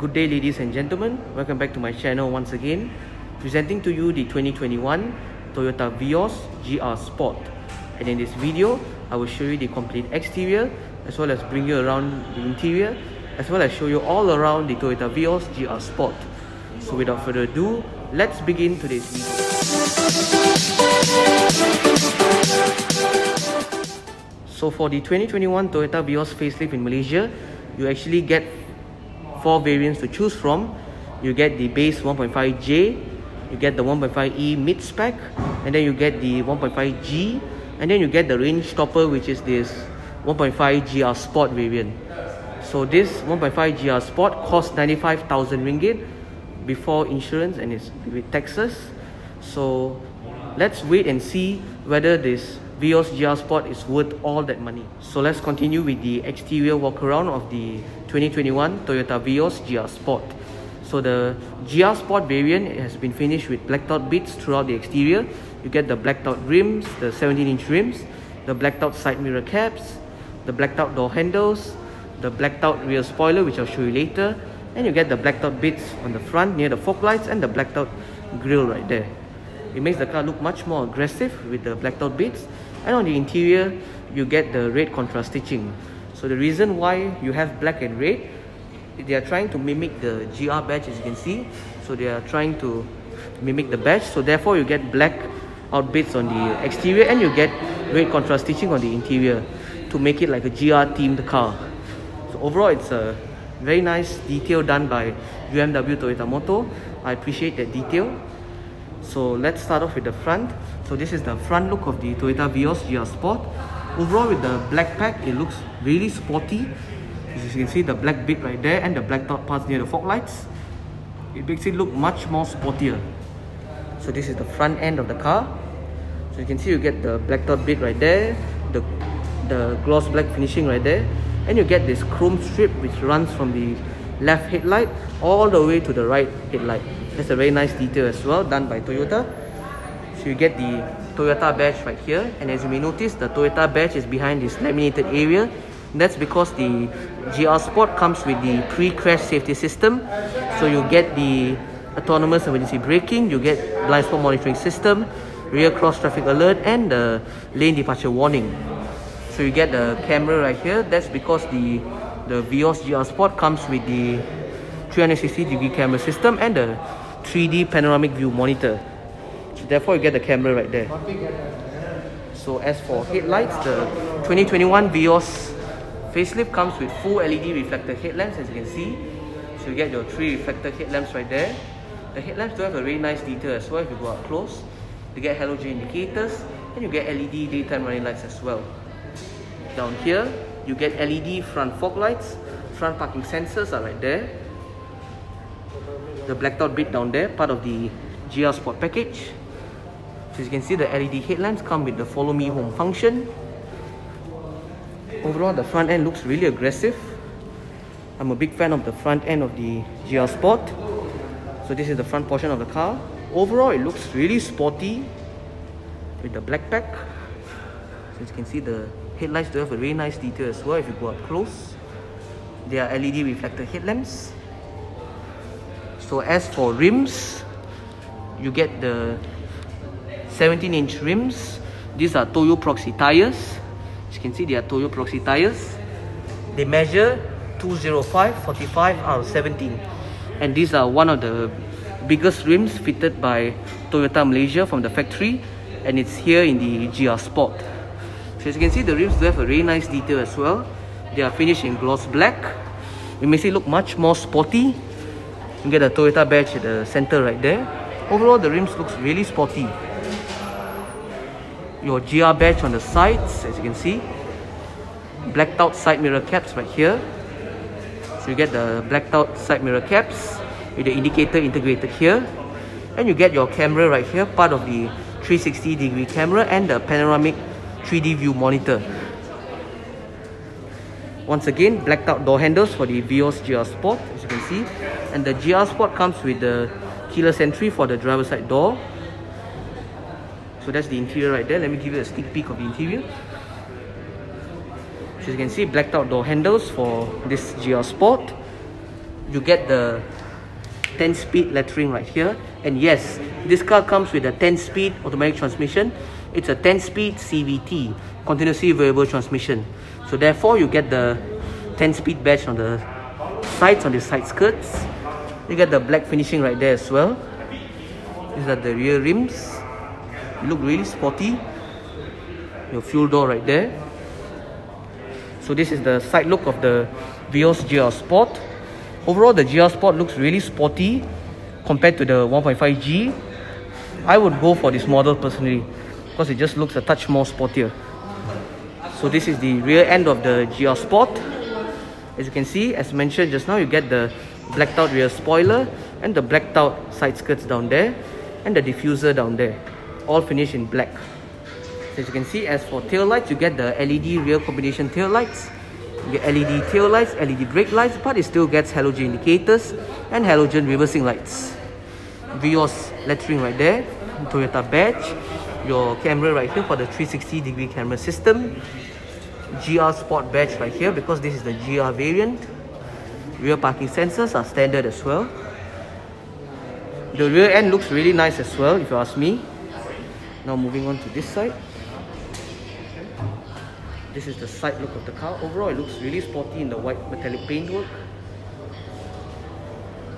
Good day ladies and gentlemen, welcome back to my channel once again. Presenting to you the 2021 Toyota Vios GR Sport. And in this video, I will show you the complete exterior as well as bring you around the interior as well as show you all around the Toyota Vios GR Sport. So without further ado, let's begin today's video. So for the 2021 Toyota Vios facelift in Malaysia, you actually get four variants to choose from. You get the base 1.5J, you get the 1.5E mid spec, and then you get the 1.5G, and then you get the range topper, which is this 1.5 GR Sport variant. So this 1.5 GR Sport costs 95,000 ringgit before insurance and it's with taxes. So let's wait and see whether this Vios GR Sport is worth all that money. So let's continue with the exterior walk around of the 2021 Toyota Vios GR Sport. So the GR Sport variant has been finished with blacked out bits throughout the exterior. You get the blacked out rims, the 17 inch rims, the blacked out side mirror caps, the blacked out door handles, the blacked out rear spoiler which I'll show you later, and you get the blacked out bits on the front near the fog lights and the blacked out grille right there. It makes the car look much more aggressive with the blacked out bits and on the interior you get the red contrast stitching so the reason why you have black and red they are trying to mimic the GR badge as you can see. So they are trying to mimic the badge. So therefore you get black out bits on the exterior and you get red contrast stitching on the interior to make it like a GR themed car. So overall it's a very nice detail done by UMW Toyota Motor. I appreciate that detail. So let's start off with the front. So this is the front look of the Toyota Vios GR Sport overall with the black pack it looks really sporty. As you can see the black bit right there and the black top parts near the fog lights. It makes it look much more sportier. So this is the front end of the car. So you can see you get the black top bit right there the the gloss black finishing right there and you get this chrome strip which runs from the left headlight all the way to the right headlight. That's a very nice detail as well done by Toyota. So you get the Toyota badge right here. And as you may notice the Toyota badge is behind this laminated area. That's because the GR Sport comes with the pre-crash safety system. So you get the autonomous emergency braking you get blind spot monitoring system rear cross traffic alert and the lane departure warning. So you get the camera right here. That's because the the Vios GR Sport comes with the 360 degree camera system and the 3D panoramic view monitor therefore you get the camera right there. So as for headlights the 2021 Vios facelift comes with full LED reflector headlamps as you can see. So you get your three reflector headlamps right there. The headlamps do have a very nice detail as well if you go up close. You get halogen indicators and you get LED daytime running lights as well. Down here you get LED front fog lights. Front parking sensors are right there. The blacked out bit down there part of the GR Sport package as you can see the LED headlamps come with the follow me home function. Overall the front end looks really aggressive. I'm a big fan of the front end of the GR Sport. So this is the front portion of the car. Overall it looks really sporty with the black pack. So as you can see the headlights do have a very nice detail as well if you go up close. They are LED reflector headlamps. So as for rims you get the 17 inch rims. These are Toyo Proxes tires. As you can see they are Toyo Proxes tires. They measure 205 45 out of 17 and these are one of the biggest rims fitted by Toyota Malaysia from the factory and it's here in the GR Sport so as you can see the rims do have a really nice detail as well. They are finished in gloss black. It makes it look much more sporty. You get the Toyota badge at the center right there. Overall the rims looks really sporty your GR badge on the sides as you can see. Blacked out side mirror caps right here. So you get the blacked out side mirror caps with the indicator integrated here. And you get your camera right here part of the 360 degree camera and the panoramic 3D view monitor. Once again blacked out door handles for the Vios GR Sport as you can see. And the GR Sport comes with the keyless entry for the driver side door so that's the interior right there. Let me give you a sneak peek of the interior. So you can see blacked out door handles for this GR Sport. You get the 10 speed lettering right here. And yes this car comes with a 10 speed automatic transmission. It's a 10 speed CVT continuously variable transmission. So therefore you get the 10 speed badge on the sides on the side skirts. You get the black finishing right there as well. These are the rear rims you look really sporty your fuel door right there. So this is the side look of the Vios GR Sport. Overall the GR Sport looks really sporty compared to the 1.5G I would go for this model personally because it just looks a touch more sportier. So this is the rear end of the GR Sport. As you can see as mentioned just now you get the blacked out rear spoiler and the blacked out side skirts down there and the diffuser down there all finished in black. So as you can see as for tail lights you get the LED rear combination tail lights. You get LED tail lights LED brake lights but it still gets halogen indicators and halogen reversing lights. Vios lettering right there Toyota badge. Your camera right here for the 360 degree camera system. GR Sport badge right here because this is the GR variant. Rear parking sensors are standard as well. The rear end looks really nice as well if you ask me now moving on to this side. This is the side look of the car. Overall it looks really sporty in the white metallic paintwork.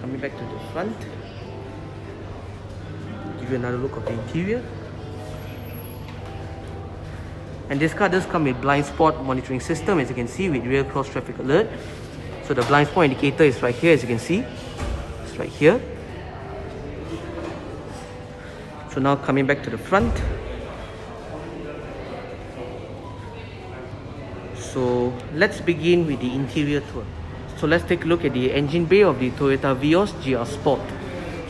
Coming back to the front. Give you another look of the interior. And this car does come with blind spot monitoring system as you can see with rear cross traffic alert. So the blind spot indicator is right here as you can see. It's right here so now coming back to the front. So let's begin with the interior tour. So let's take a look at the engine bay of the Toyota Vios GR Sport.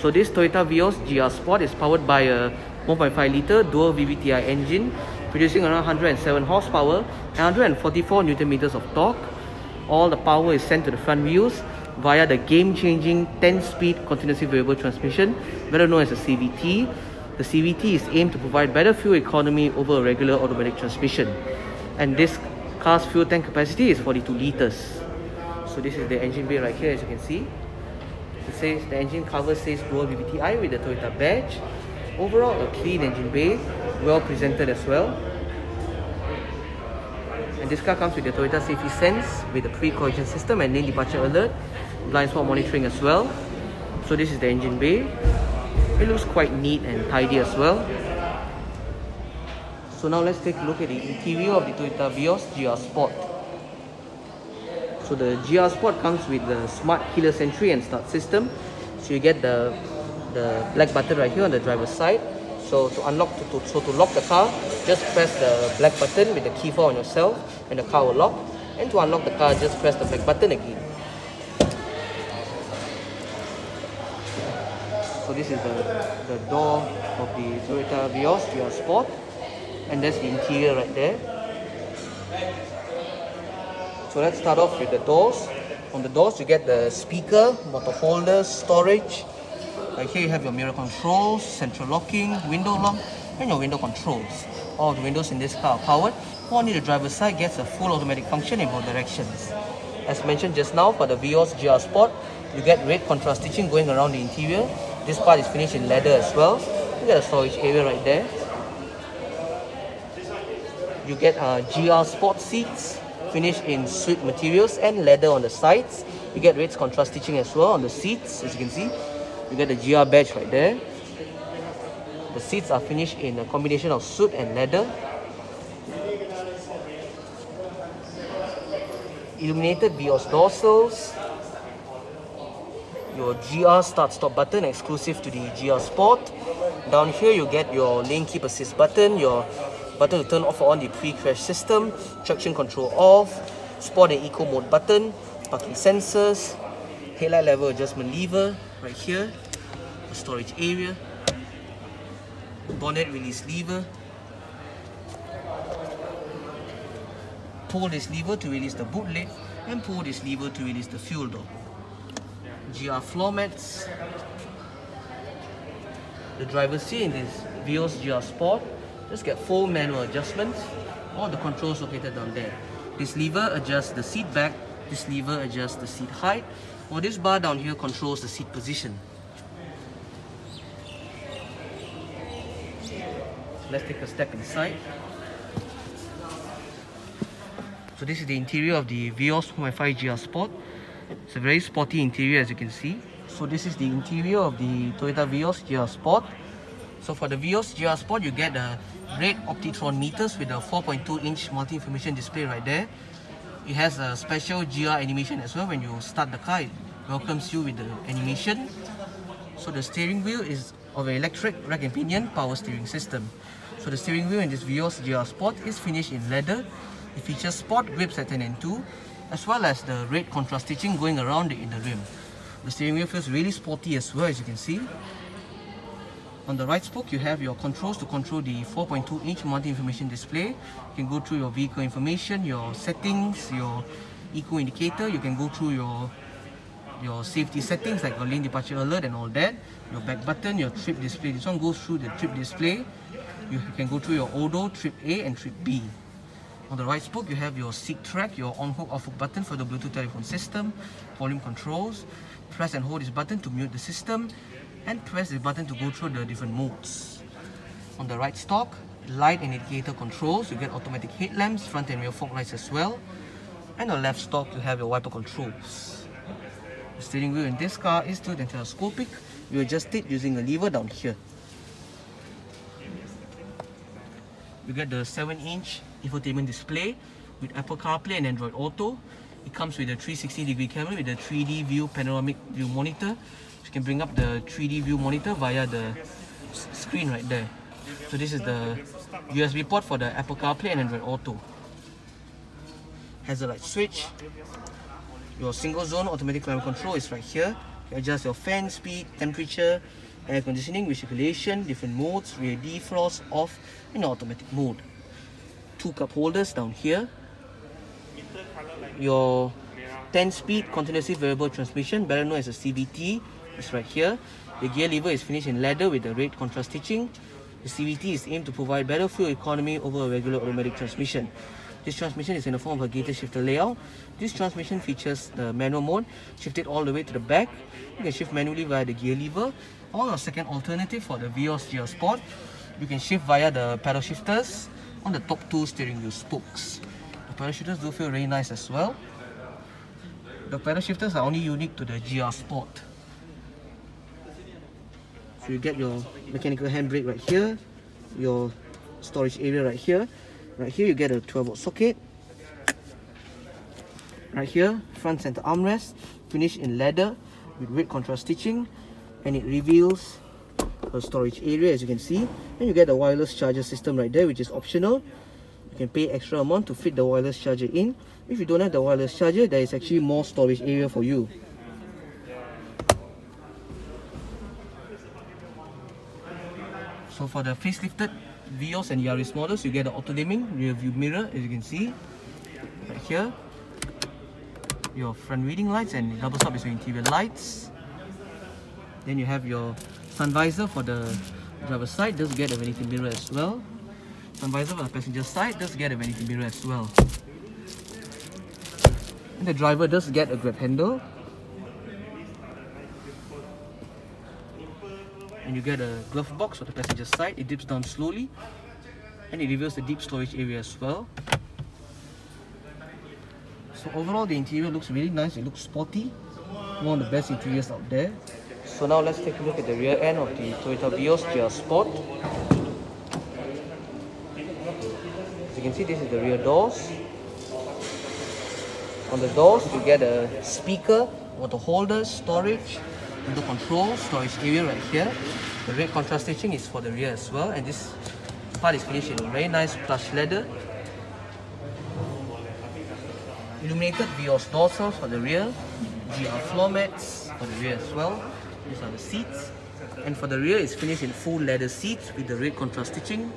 So this Toyota Vios GR Sport is powered by a 1.5 litre dual VVTi engine producing around 107 horsepower and 144 newton meters of torque. All the power is sent to the front wheels via the game-changing 10-speed continuously variable transmission better known as a CVT the CVT is aimed to provide better fuel economy over a regular automatic transmission. And this car's fuel tank capacity is 42 liters. So this is the engine bay right here as you can see. It says the engine cover says dual VVTi with the Toyota badge. Overall a clean engine bay well presented as well. And this car comes with the Toyota Safety Sense with the pre-collision system and lane departure alert blind spot monitoring as well. So this is the engine bay it looks quite neat and tidy as well. So now let's take a look at the interior of the Toyota Vios GR Sport. So the GR Sport comes with the smart keyless entry and start system. So you get the the black button right here on the driver's side. So to unlock to, to, so to lock the car just press the black button with the key fob on yourself and the car will lock. And to unlock the car just press the black button again this is the, the door of the Toyota Vios GR Sport. And that's the interior right there. So let's start off with the doors. On the doors you get the speaker, motor holder, storage. Right here you have your mirror controls, central locking, window lock and your window controls. All the windows in this car are powered. Only the driver's side gets a full automatic function in both directions. As mentioned just now for the Vios GR Sport you get red contrast stitching going around the interior this part is finished in leather as well. You get a storage area right there. You get uh, GR Sport seats finished in suede materials and leather on the sides. You get red contrast stitching as well on the seats as you can see. You get the GR badge right there. The seats are finished in a combination of suede and leather. Illuminated Vios dorsals your GR start stop button exclusive to the GR Sport. Down here you get your lane keep assist button your button to turn off or on the pre-crash system traction control off sport and eco mode button parking sensors headlight level adjustment lever right here the storage area bonnet release lever. Pull this lever to release the boot lid and pull this lever to release the fuel door Mats the driver's seat in this Vios GR Sport just get full manual adjustments all the controls located down there this lever adjusts the seat back this lever adjusts the seat height Well, this bar down here controls the seat position. let's take a step inside. So this is the interior of the Vios 1.5 GR Sport. It's a very sporty interior as you can see. So this is the interior of the Toyota Vios GR Sport. So for the Vios GR Sport, you get the red Optitron meters with a 4.2 inch multi-information display right there. It has a special GR animation as well when you start the car. It welcomes you with the animation. So the steering wheel is of an electric rack and pinion power steering system. So the steering wheel in this Vios GR Sport is finished in leather. It features sport grips at 10 and 2 as well as the red contrast stitching going around the inner rim. The steering wheel feels really sporty as well as you can see. On the right spoke, you have your controls to control the 4.2 inch multi-information display. You can go through your vehicle information, your settings, your eco indicator. You can go through your your safety settings like your lane departure alert and all that. Your back button, your trip display. This one goes through the trip display. You can go through your ODO, trip A and trip B. On the right spoke, you have your seat track, your on-hook, off-hook button for the Bluetooth telephone system, volume controls. Press and hold this button to mute the system and press the button to go through the different modes. On the right stalk, light and indicator controls, you get automatic headlamps, front and rear fog lights as well. And on the left stalk, you have your wiper controls. The steering wheel in this car is and telescopic. You adjust it using a lever down here. You get the 7-inch infotainment display with Apple CarPlay and Android Auto. It comes with a 360 degree camera with a 3D view panoramic view monitor you can bring up the 3D view monitor via the screen right there. So this is the USB port for the Apple CarPlay and Android Auto. Has a light switch. Your single zone automatic climate control is right here. You adjust your fan speed, temperature, air conditioning, recirculation, different modes, rear defrost, off, in automatic mode. Two cup holders down here. Your 10 speed continuously variable transmission, better known as a CVT, is right here. The gear lever is finished in leather with the red contrast stitching. The CVT is aimed to provide better fuel economy over a regular automatic transmission. This transmission is in the form of a gator shifter layout. This transmission features the manual mode, shifted all the way to the back. You can shift manually via the gear lever. Or a second alternative for the Vios GR Sport, you can shift via the paddle shifters on the top two steering wheel spokes. The paddle shifters do feel really nice as well. The paddle shifters are only unique to the GR Sport. So you get your mechanical handbrake right here, your storage area right here. Right here you get a 12 volt socket. Right here, front center armrest, finished in leather with red contrast stitching and it reveals a storage area as you can see. And you get a wireless charger system right there which is optional. You can pay extra amount to fit the wireless charger in. If you don't have the wireless charger, there is actually more storage area for you. So for the facelifted Vios and Yaris models, you get the auto-dimming rear view mirror as you can see. Right here. Your front reading lights and double stop is your interior lights. Then you have your sun visor for the driver's side, does get a vanity mirror as well. Sun visor for the passenger side does get a vanity mirror as well. And the driver does get a grab handle. And you get a glove box for the passenger side. It dips down slowly. And it reveals the deep storage area as well. So overall the interior looks really nice. It looks sporty. One of the best interiors out there so now let's take a look at the rear end of the Toyota Vios GR Sport as you can see this is the rear doors on the doors you get a speaker water holder storage window control, storage area right here. The red contrast stitching is for the rear as well and this part is finished in very nice plush leather. Illuminated Vios door sills for the rear, GR floor mats for the rear as well. These are the seats. And for the rear, it's finished in full leather seats with the red contrast stitching.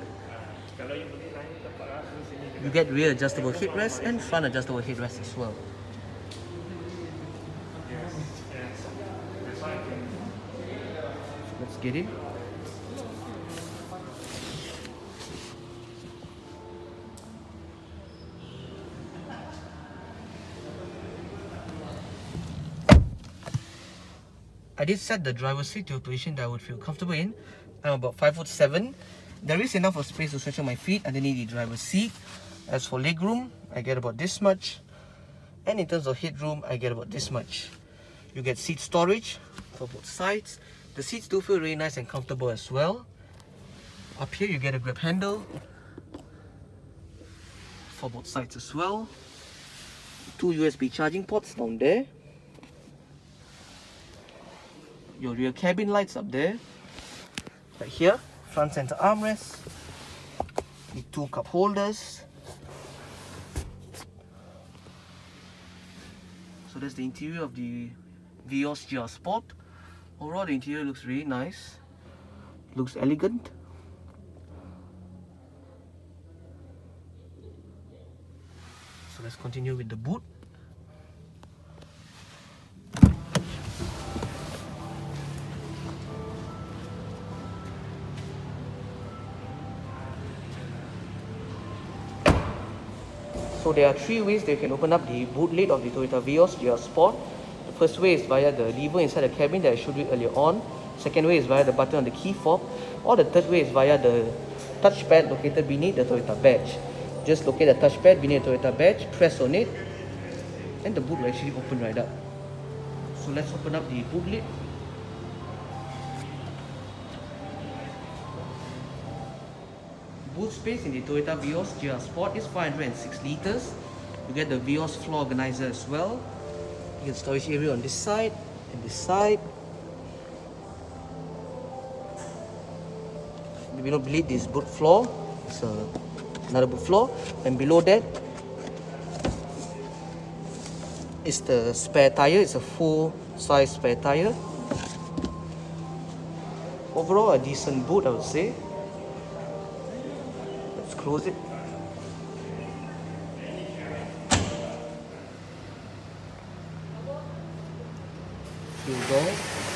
You get rear adjustable headrest and front adjustable headrest as well. Let's get in. I did set the driver's seat to a position that I would feel comfortable in. I'm about 5 foot 7. There is enough of space to stretch out my feet underneath the driver's seat. As for legroom, I get about this much. And in terms of headroom, I get about this much. You get seat storage for both sides. The seats do feel really nice and comfortable as well. Up here you get a grab handle for both sides as well. Two USB charging ports down there. Your rear cabin lights up there. Right here, front center armrest. The two cup holders. So that's the interior of the Vios GR Sport. Overall, the interior looks really nice. Looks elegant. So let's continue with the boot. So there are three ways that you can open up the boot lid of the Toyota Vios GR Sport. The first way is via the lever inside the cabin that I showed you earlier on. Second way is via the button on the key fob. Or the third way is via the touchpad located beneath the Toyota badge. Just locate the touchpad beneath the Toyota badge, press on it, and the boot will actually open right up. So let's open up the boot lid. Boot space in the Toyota Vios GR Sport is 506 liters. You get the Vios floor organizer as well. You get storage area on this side and this side. Below believe this boot floor, it's a, another boot floor, and below that is the spare tire. It's a full size spare tire. Overall, a decent boot, I would say close it. Fuel door.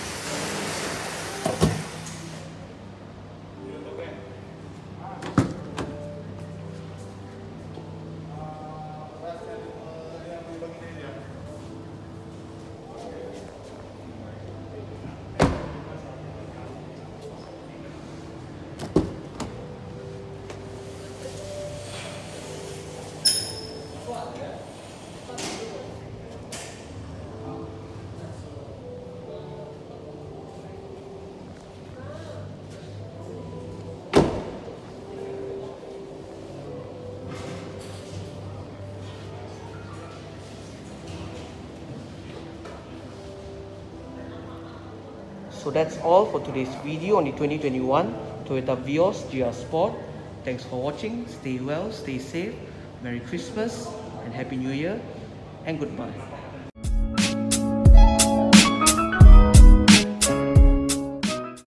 So that's all for today's video on the 2021 Toyota Vios GR Sport. Thanks for watching. Stay well, stay safe. Merry Christmas and Happy New Year and goodbye.